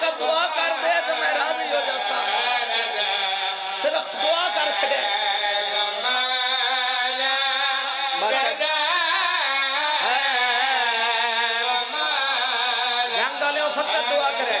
کا دعا کر دے تو میں راضی ہو جاسا صرف دعا کر چھڑے بادشاہ جنگ والے فقط دعا کرے۔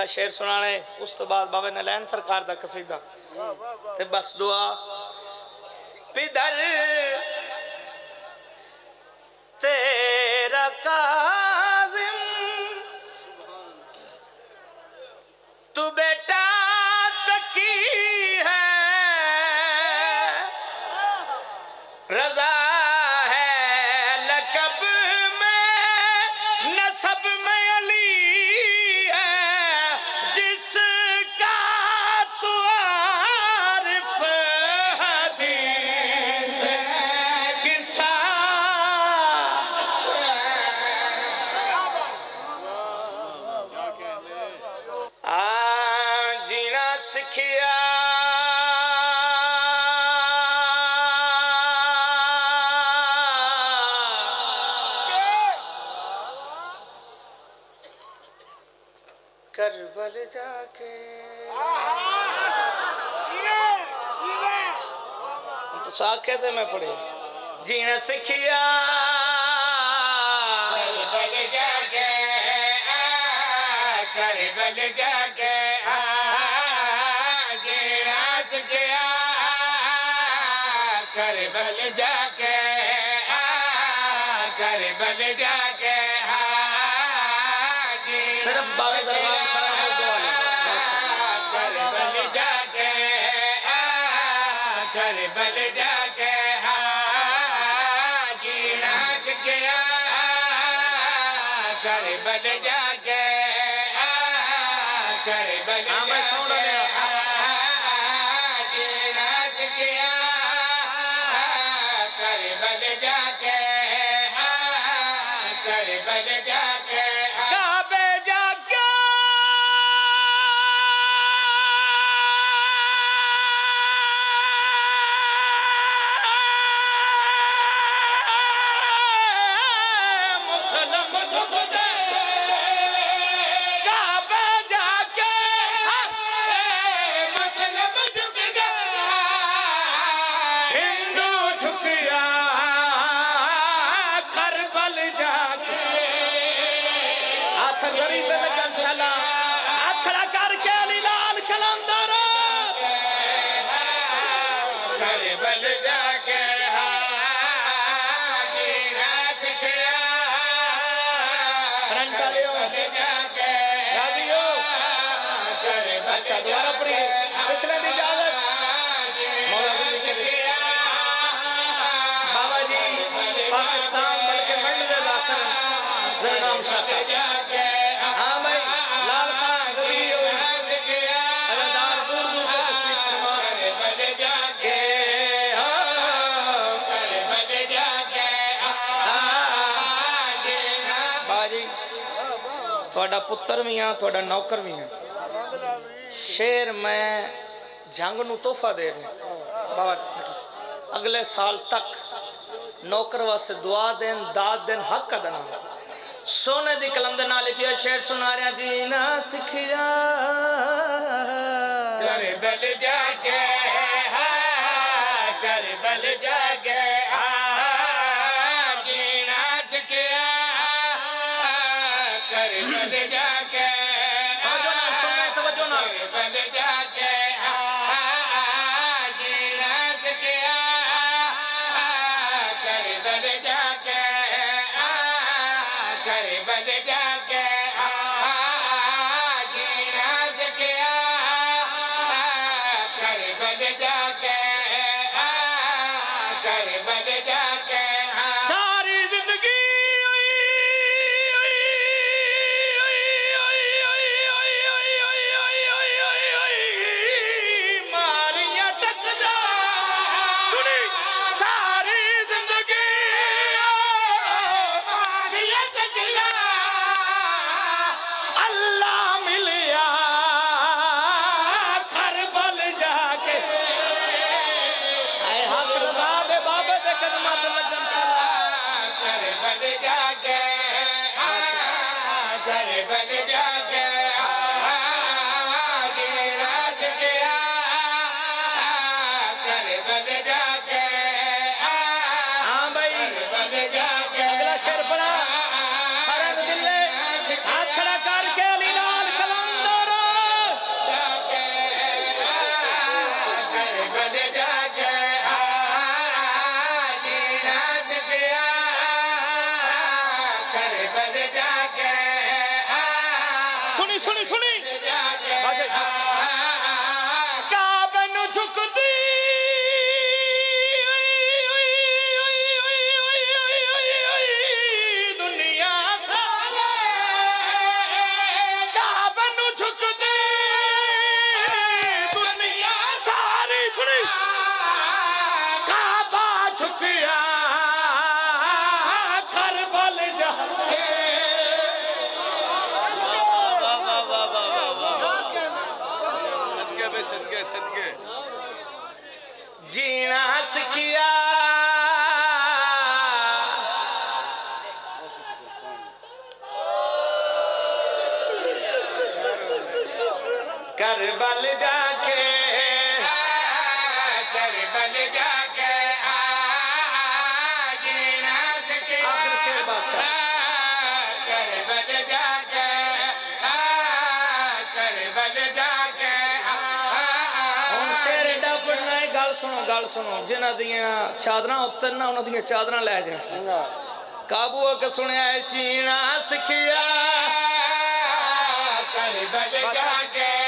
اکا شعر سنانے، اس تو بعد بابا نلین سرکار دا قصیدہ۔ تے بس دعا۔ پدر، تیرا کاظم۔ تو بیٹا تکی ہے۔ رضا کربل جا کے تو ساکھے تھے میں پڑھی جینا سکھیا کربل جا کے آ کربل جا کے آ گیڑا کربل جا اچھا دوبارہ پچھلے دی اجازت مولا بھی جی ذکر بابا جی پاکستان بلکہ ورلڈ دے لاکر زرگام شاہ صاحب۔ ہاں بھائی، لال خان ہوئی۔ دور دور کے تشریف فرما۔ ہاں۔ شیر میں جھنگ نو تحفہ دے رہے بابا اگلے سال تک نوکر واسطے دعا دین داد دین حق کا دنا سونے دی قلم دے نال لکھیا شیر سنا رہا جی سکھیا کر دل جا صدقے صدقے صدقے جینا سکھیا۔ کربل جا کے۔ کربل جا کے گل سنو گل سنو جنہ دیا چادراں اترنا نہ انہاں دیاں لے جائیں قابو ہو کے سنیا شینا سکھیا کربل جا کے